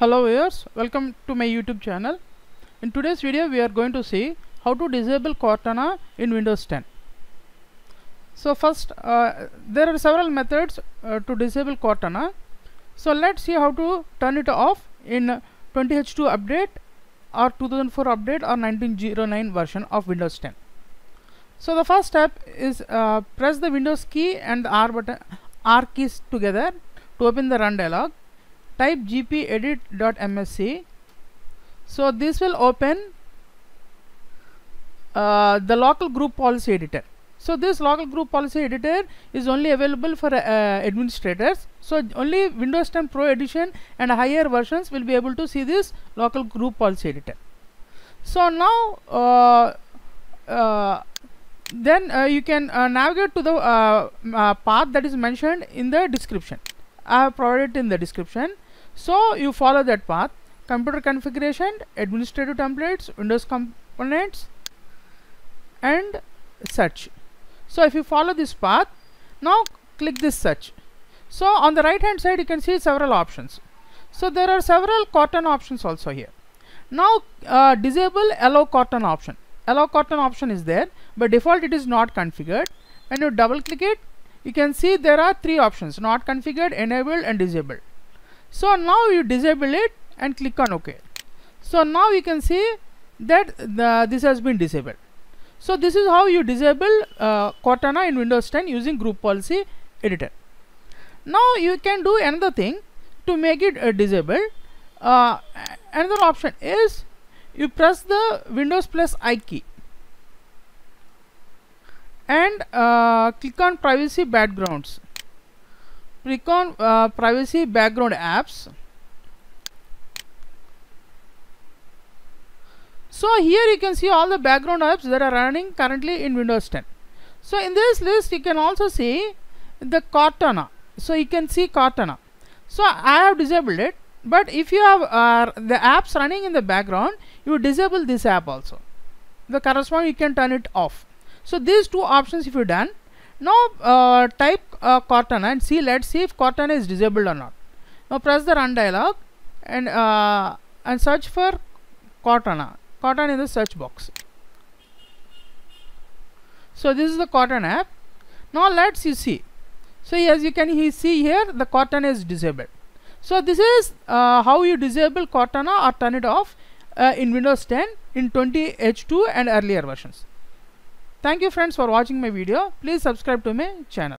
Hello viewers, welcome to my YouTube channel. In today's video we are going to see how to disable Cortana in Windows 10. So first uh, there are several methods uh, to disable Cortana. So let's see how to turn it off in 20H2 update or 2004 update or 1909 version of Windows 10. So the first step is uh, press the Windows key and the R button R keys together to open the run dialog type gpedit.msc so this will open uh, the local group policy editor. So this local group policy editor is only available for uh, administrators. So only windows 10 pro edition and higher versions will be able to see this local group policy editor. So now uh, uh then uh, you can uh, navigate to the path that is mentioned in the description. I have provided in the description so you follow that path. Computer configuration administrative templates windows components and search. So if you follow this path now click this search. So on the right hand side you can see several options. So there are several Cortana options also here. Now uh, disable allow Cortana option. Allow Cortana option is there by default it is not configured. When you double click it you can see there are three options not configured enabled and disabled so now you disable it and click on ok. So now you can see that the, this has been disabled. So this is how you disable uh, Cortana in Windows 10 using group policy editor. Now you can do another thing to make it uh, disabled uh, another option is you press the Windows plus I key and uh, click on privacy backgrounds click on uh, privacy background apps. So here you can see all the background apps that are running currently in Windows 10 so in this list you can also see the Cortana. So you can see Cortana. So I have disabled it but if you have uh, the apps running in the background you disable this app also. The corresponding you can turn it off. So these two options if you done now uh, type uh, Cortana and see let's see if Cortana is disabled or not. Now press the run dialog and uh, and search for Cortana Cortana in the search box. So this is the Cortana app. Now let's you see. So as you can see here the Cortana is disabled. So this is uh, how you disable Cortana or turn it off uh, in Windows 10 in 20H2 and earlier versions. Thank you friends for watching my video. Please subscribe to my channel.